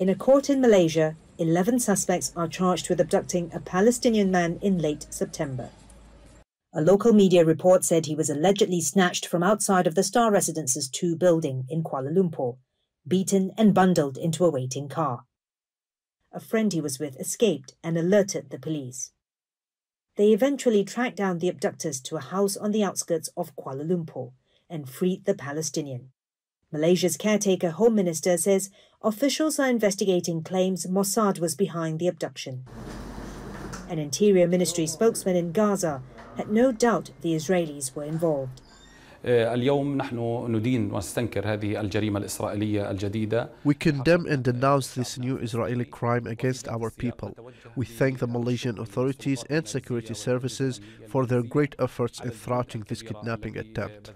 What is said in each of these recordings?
In a court in Malaysia, 11 suspects are charged with abducting a Palestinian man in late September. A local media report said he was allegedly snatched from outside of the Star Residences 2 building in Kuala Lumpur, beaten and bundled into a waiting car. A friend he was with escaped and alerted the police. They eventually tracked down the abductors to a house on the outskirts of Kuala Lumpur and freed the Palestinian. Malaysia's caretaker Home Minister says officials are investigating claims Mossad was behind the abduction. An Interior Ministry spokesman in Gaza had no doubt the Israelis were involved. اليوم نحن ندين ونستنكر هذه الجريمة الإسرائيلية الجديدة We condemn and denounce this new Israeli crime against our people. We thank the Malaysian authorities and security services for their great efforts in thwarting this kidnapping attempt.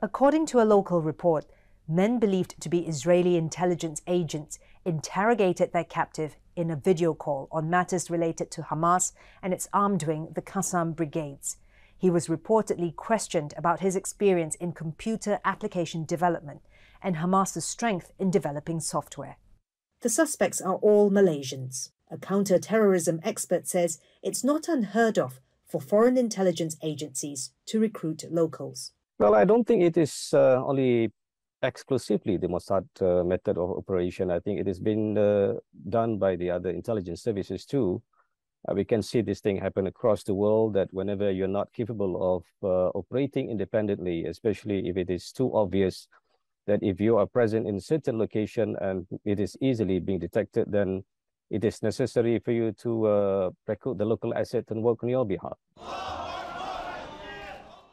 According to a local report, men believed to be Israeli intelligence agents interrogated their captive in a video call on matters related to Hamas and its armed wing, the Qassam Brigades. He was reportedly questioned about his experience in computer application development and Hamas's strength in developing software. The suspects are all Malaysians. A counter-terrorism expert says it's not unheard of for foreign intelligence agencies to recruit locals. Well, I don't think it is uh, only exclusively the Mossad uh, method of operation. I think it has been uh, done by the other intelligence services too. Uh, we can see this thing happen across the world that whenever you're not capable of uh, operating independently, especially if it is too obvious that if you are present in certain location and it is easily being detected, then it is necessary for you to uh, recruit the local asset and work on your behalf.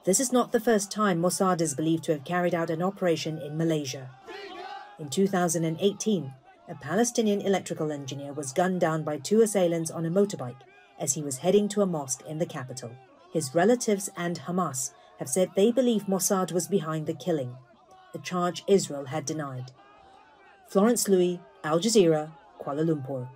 This is not the first time Mossad is believed to have carried out an operation in Malaysia. In 2018, a Palestinian electrical engineer was gunned down by two assailants on a motorbike as he was heading to a mosque in the capital. His relatives and Hamas have said they believe Mossad was behind the killing, a charge Israel had denied. Florence Looi, Al Jazeera, Kuala Lumpur.